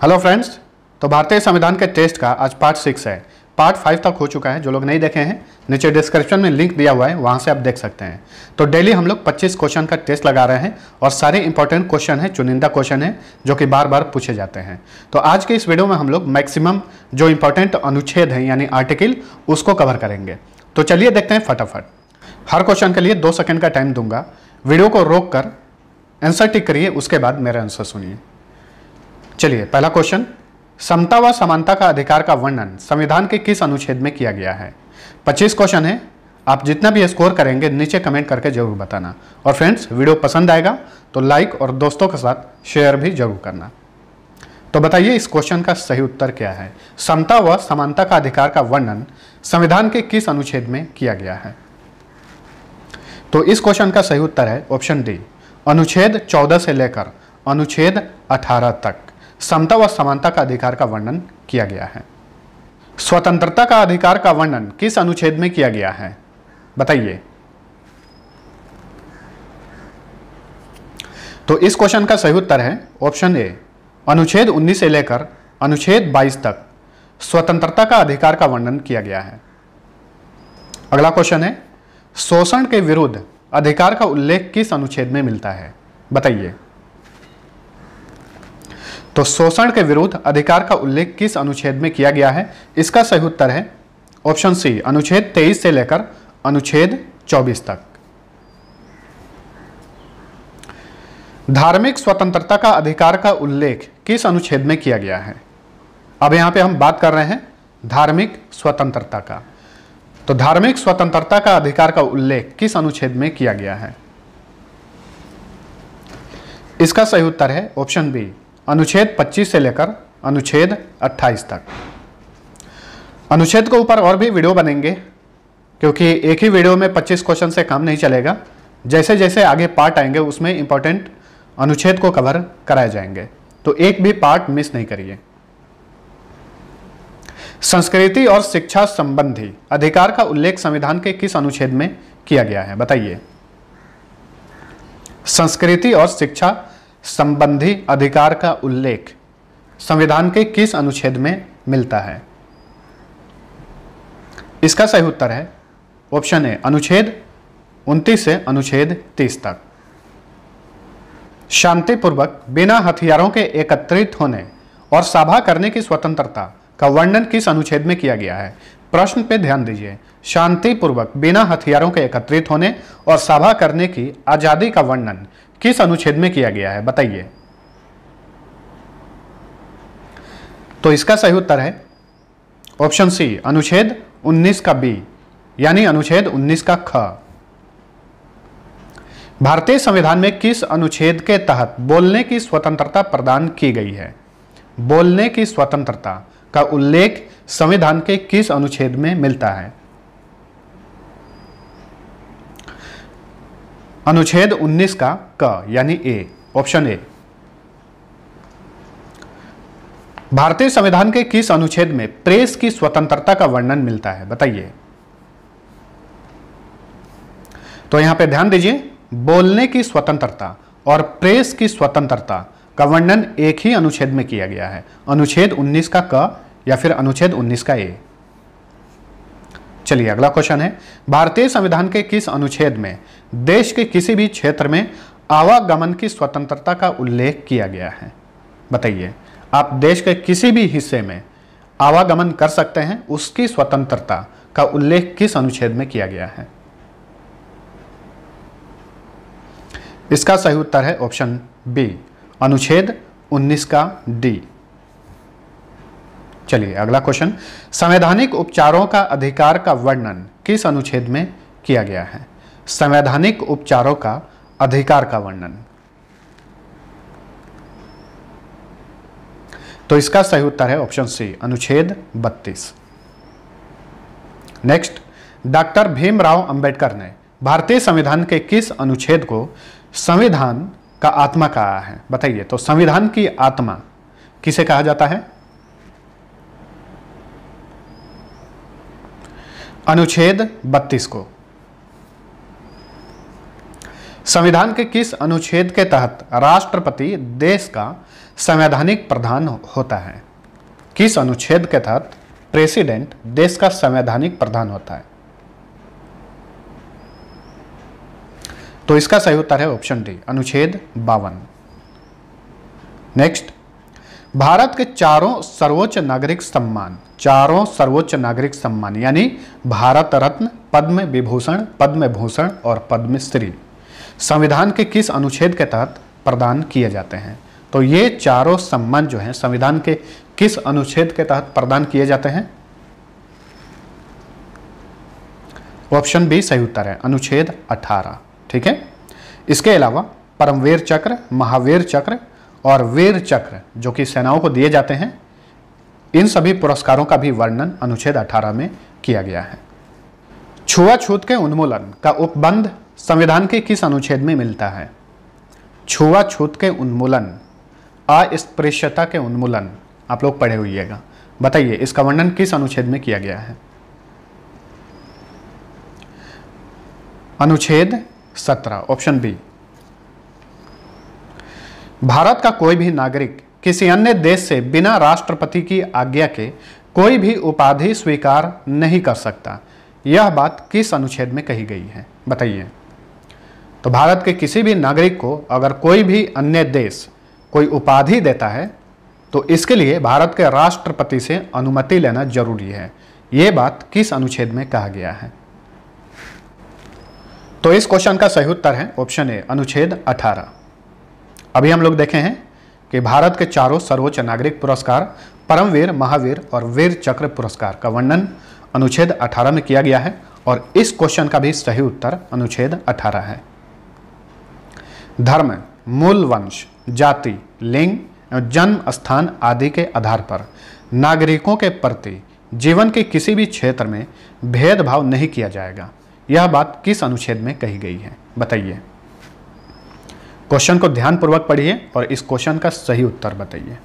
Hello friends तो भारतीय संविधान के टेस्ट का आज पार्ट सिक्स है। पार्ट फाइव तक हो चुका है। जो लोग नहीं देखे हैं, नीचे डिस्क्रिप्शन में लिंक दिया हुआ है। वहाँ से आप देख सकते हैं। तो डेली हम लोग 25 क्वेश्चन का टेस्ट लगा रहे हैं और सारे इंपॉर्टेंट क्वेश्चन हैं, चुनिंदा क्वेश्चन है, जो कि बार बार पूछे जाते हैं। तो आज के इस वीडियो में हम लोग मैक्सिमम जो इंपॉर्टेंट अनुच्छेद है, यानी आर्टिकल उसको कवर करेंगे। तो चलिए देखते हैं फटाफट। हर क्वेश्चन के लिए दो सेकेंड का टाइम दूँगा। वीडियो को रोक कर आंसर टिक करिए, उसके बाद मेरा आंसर सुनिए। चलिए, पहला क्वेश्चन समता व समानता का अधिकार का वर्णन संविधान के किस अनुच्छेद में किया गया है? 25 क्वेश्चन है। आप जितना भी स्कोर करेंगे, नीचे कमेंट करके ज़रूर बताना। और फ्रेंड्स वीडियो पसंद आएगा तो लाइक और दोस्तों के साथ शेयर भी ज़रूर करना। तो बताइए, इस क्वेश्चन का सही उत्तर क्या है? समता व समानता का अधिकार का वर्णन संविधान के किस अनुच्छेद में किया गया है? तो इस क्वेश्चन का सही उत्तर है ऑप्शन डी अनुच्छेद 14 से लेकर अनुच्छेद 18 तक। समता व समानता का अधिकार का वर्णन किया गया है। स्वतंत्रता का अधिकार का वर्णन किस अनुच्छेद में किया गया है? बताइए। तो इस क्वेश्चन का सही उत्तर है ऑप्शन ए अनुच्छेद 19 से लेकर अनुच्छेद 22 तक स्वतंत्रता का अधिकार का वर्णन किया गया है। अगला क्वेश्चन है, शोषण के विरुद्ध अधिकार का उल्लेख किस अनुच्छेद में मिलता है? बताइए। तो शोषण के विरुद्ध अधिकार का उल्लेख किस अनुच्छेद में किया गया है? इसका सही उत्तर है ऑप्शन सी, अनुच्छेद 23 से लेकर अनुच्छेद 24 तक। धार्मिक स्वतंत्रता का अधिकार का उल्लेख किस अनुच्छेद में किया गया है? अब यहाँ पे हम बात कर रहे हैं धार्मिक स्वतंत्रता का। तो धार्मिक स्वतंत्रता का अधिकार का उल्लेख किस अनुच्छेद में किया गया है? इसका सही उत्तर है ऑप्शन बी अनुच्छेद 25 से लेकर अनुच्छेद 28 तक। अनुच्छेद के ऊपर और भी वीडियो बनेंगे, क्योंकि एक ही वीडियो में 25 क्वेश्चन से काम नहीं चलेगा। जैसे जैसे आगे पार्ट आएँगे, उसमें इंपॉर्टेंट अनुच्छेद को कवर कराए जाएँगे। तो एक भी पार्ट मिस नहीं करिए। संस्कृति और शिक्षा संबंधी अधिकार का उल्लेख संविधान के किस अनुच्छेद में किया गया है, बताइए। संस्कृति और शिक्षा संबंधी अधिकार का उल्लेख संविधान के किस अनुच्छेद में मिलता है? इसका सही उत्तर है ऑप्शन ए, अनुच्छेद 29 से अनुच्छेद 30 तक। शांतिपूर्वक, बिना हथियारों के एकत्रित होने और सभा करने की स्वतंत्रता का वर्णन किस अनुच्छेद में किया गया है? प्रश्न पे ध्यान दीजिए। शांतिपूर्वक, बिना हथियारों के एकत्रित होने और सभा करने की आज़ादी का वर्णन किस अनुच्छेद में किया गया है? बताइए। तो इसका सही उत्तर है ऑप्शन सी, अनुच्छेद 19 का बी, यानी अनुच्छेद 19 का ख। भारतीय संविधान में किस अनुच्छेद के तहत बोलने की स्वतंत्रता प्रदान की गई है? बोलने की स्वतंत्रता का उल्लेख संविधान के किस अनुच्छेद में मिलता है? अनुच्छेद 19 का क, यानी ए, ऑप्शन ए। भारतीय संविधान के किस अनुच्छेद में प्रेस की स्वतंत्रता का वर्णन मिलता है, बताइए। तो यहाँ पे ध्यान दीजिए, बोलने की स्वतंत्रता और प्रेस की स्वतंत्रता का वर्णन एक ही अनुच्छेद में किया गया है, अनुच्छेद 19 का क या फिर अनुच्छेद 19 का ए। चलिए, अगला क्वेश्चन है। भारतीय संविधान के किस अनुच्छेद में, देश के किसी भी क्षेत्र में आवागमन की स्वतंत्रता का उल्लेख किया गया है? बताइए, आप देश के किसी भी हिस्से में आवागमन कर सकते हैं, उसकी स्वतंत्रता का उल्लेख किस अनुच्छेद में किया गया है? इसका सही उत्तर है ऑप्शन बी, अनुच्छेद 19 का डी। चलिए, अगला क्वेश्चन। संवैधानिक उपचारों का अधिकार का वर्णन किस अनुच्छेद में किया गया है? संवैधानिक उपचारों का अधिकार का वर्णन। तो इसका सही उत्तर है ऑप्शन सी, अनुच्छेद 32 नेक्स्ट, डॉक्टर भीमराव अंबेडकर ने भारतीय संविधान के किस अनुच्छेद को संविधान का आत्मा कहा है? बताइए तो संविधान की आत्मा किसे कहा जाता है? अनुच्छेद 32 को। संविधान के किस अनुच्छेद के तहत राष्ट्रपति देश का संवैधानिक प्रधान होता है? किस अनुच्छेद के तहत प्रेसिडेंट देश का संवैधानिक प्रधान होता है? तो इसका सही उत्तर है ऑप्शन डी, अनुच्छेद बावन। नेक्स्ट भारत के चारों सर्वोच्च नागरिक सम्मान, चारों सर्वोच्च नागरिक सम्मान, यानी भारत रत्न, पद्म विभूषण, पद्म भूषण और पद्मश्री संविधान के किस अनुच्छेद के तहत प्रदान किए जाते हैं? तो ये चारों सम्मान जो हैं, संविधान के किस अनुच्छेद के तहत प्रदान किए जाते हैं? ऑप्शन बी सही उत्तर है, अनुच्छेद 18 ठीक है? इसके अलावा परमवीर चक्र, महावीर चक्र और वीर चक्र, जो कि सेनाओं को दिए जाते हैं, इन सभी पुरस्कारों का भी वर्णन अनुच्छेद 18 में किया गया है। छुआछूत के उन्मूलन का उपबंध संविधान के किस अनुच्छेद में मिलता है? छुआछूत के उन्मूलन, अस्पृश्यता के उन्मूलन, आप लोग पढ़े हुईएगा। बताइए, इसका वर्णन किस अनुच्छेद में किया गया है? अनुच्छेद 17 ऑप्शन बी। भारत का कोई भी नागरिक किसी अन्य देश से बिना राष्ट्रपति की आज्ञा के कोई भी उपाधि स्वीकार नहीं कर सकता। यह बात किस अनुच्छेद में कही गई है, बताइए। तो भारत के किसी भी नागरिक को अगर कोई भी अन्य देश कोई उपाधि देता है तो इसके लिए भारत के राष्ट्रपति से अनुमति लेना ज़रूरी है। यह बात किस अनुच्छेद में कहा गया है? तो इस क्वेश्चन का सही उत्तर है ऑप्शन ए, अनुच्छेद 18 अभी हम लोग देखे हैं कि भारत के चारों सर्वोच्च नागरिक पुरस्कार, परमवीर, महावीर और वीर चक्र पुरस्कार का वर्णन अनुच्छेद 18 में किया गया है और इस क्वेश्चन का भी सही उत्तर अनुच्छेद 18 है। धर्म, मूल वंश, जाति, लिंग एवं जन्म स्थान आदि के आधार पर नागरिकों के प्रति जीवन के किसी भी क्षेत्र में भेदभाव नहीं किया जाएगा। यह बात किस अनुच्छेद में कही गई है, बताइए। क्वेश्चन को ध्यानपूर्वक पढ़िए और इस क्वेश्चन का सही उत्तर बताइए।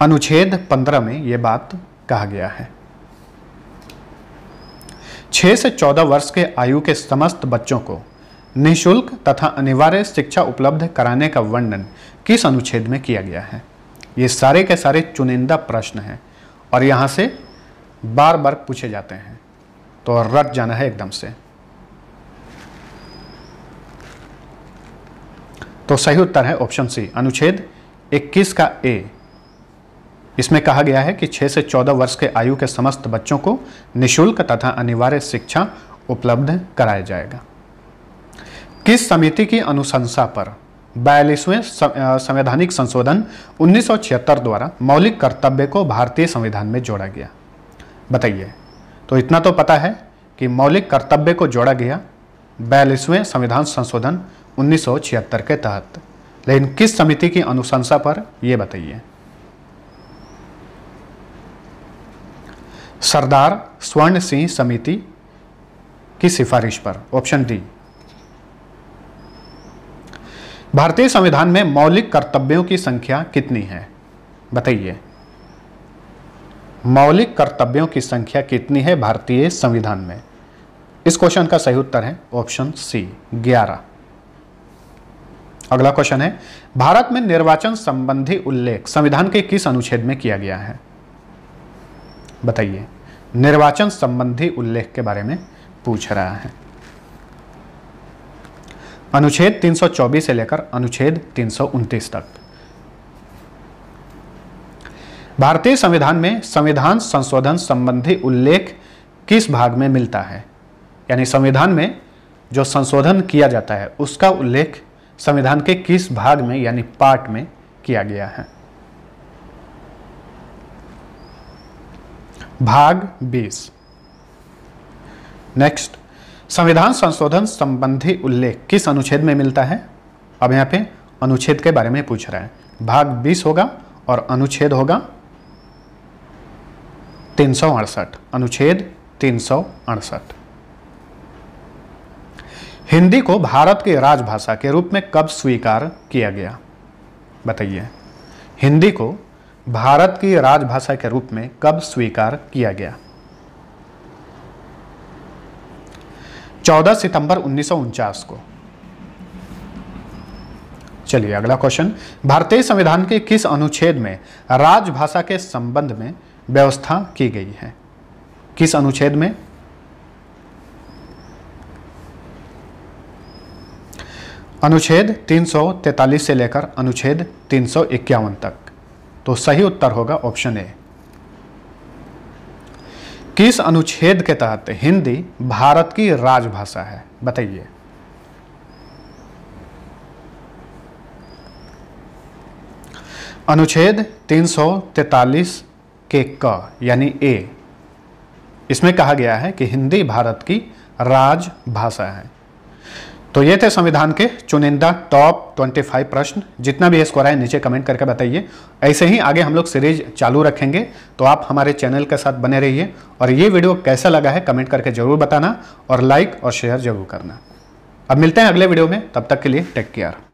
अनुच्छेद 15 में यह बात कहा गया है। 6 से 14 वर्ष के आयु के समस्त बच्चों को निशुल्क तथा अनिवार्य शिक्षा उपलब्ध कराने का वर्णन किस अनुच्छेद में किया गया है? ये सारे के सारे चुनिंदा प्रश्न हैं और यहाँ से बार बार पूछे जाते हैं। तो रट जाना है एकदम से। तो सही उत्तर है ऑप्शन सी, अनुच्छेद 21 का ए। इसमें कहा गया है कि 6 से 14 वर्ष के आयु के समस्त बच्चों को निशुल्क तथा अनिवार्य शिक्षा उपलब्ध कराया जाएगा। किस समिति की अनुशंसा पर बयालीसवें संवैधानिक संशोधन 1976 द्वारा मौलिक कर्तव्य को भारतीय संविधान में जोड़ा गया? बताइए। तो इतना तो पता है कि मौलिक कर्तव्य को जोड़ा गया बयालीसवें संविधान संशोधन 1976 के तहत। लेकिन किस समिति की अनुशंसा पर यह बताइए? सरदार स्वर्ण सिंह समिति की सिफारिश पर, ऑप्शन डी। भारतीय संविधान में मौलिक कर्तव्यों की संख्या कितनी है? बताइए। मौलिक कर्तव्यों की संख्या कितनी है भारतीय संविधान में? इस क्वेश्चन का सही उत्तर है ऑप्शन सी, ग्यारह। अगला क्वेश्चन है, भारत में निर्वाचन संबंधी उल्लेख संविधान के किस अनुच्छेद में किया गया है? बताइए, निर्वाचन संबंधी उल्लेख के बारे में पूछ रहा है। अनुच्छेद 324 से लेकर अनुच्छेद तीन सौ उनतीस तक। भारतीय संविधान में संविधान संशोधन संबंधी उल्लेख किस भाग में मिलता है? यानी संविधान में जो संशोधन किया जाता है, उसका उल्लेख संविधान के किस भाग में, यानी पार्ट में किया गया है? भाग 20 नेक्स्ट संविधान संशोधन संबंधी उल्लेख किस अनुच्छेद में मिलता है? अब यहाँ पे अनुच्छेद के बारे में पूछ रहा है। भाग 20 होगा और अनुच्छेद होगा तीन सौ अड़सठ। अनुच्छेद तीन सौ अड़सठ। हिंदी को भारत की राजभाषा के रूप में कब स्वीकार किया गया? बताइए। हिंदी को भारत की राजभाषा के रूप में कब स्वीकार किया गया? 14 सितंबर उन्नीस सौ उनचास को। चलिए, अगला क्वेश्चन भारतीय संविधान के किस अनुच्छेद में राजभाषा के संबंध में व्यवस्था की गई है? किस अनुच्छेद में? अनुच्छेद 343 से लेकर अनुच्छेद तीन सौ इक्यावन तक। तो सही उत्तर होगा ऑप्शन ए किस अनुच्छेद के तहत हिंदी भारत की राजभाषा है? बताइए। अनुच्छेद 343 के क, यानी ए इसमें कहा गया है कि हिंदी भारत की राजभाषा है। तो ये थे संविधान के चुनिंदा टॉप 25 प्रश्न। जितना भी स्कोर है नीचे कमेंट करके बताइए। ऐसे ही आगे हम लोग सीरीज़ चालू रखेंगे तो आप हमारे चैनल के साथ बने रहिए। और ये वीडियो कैसा लगा है, कमेंट करके ज़रूर बताना। और लाइक और शेयर ज़रूर करना। अब मिलते हैं अगले वीडियो में। तब तक के लिए टेक केयर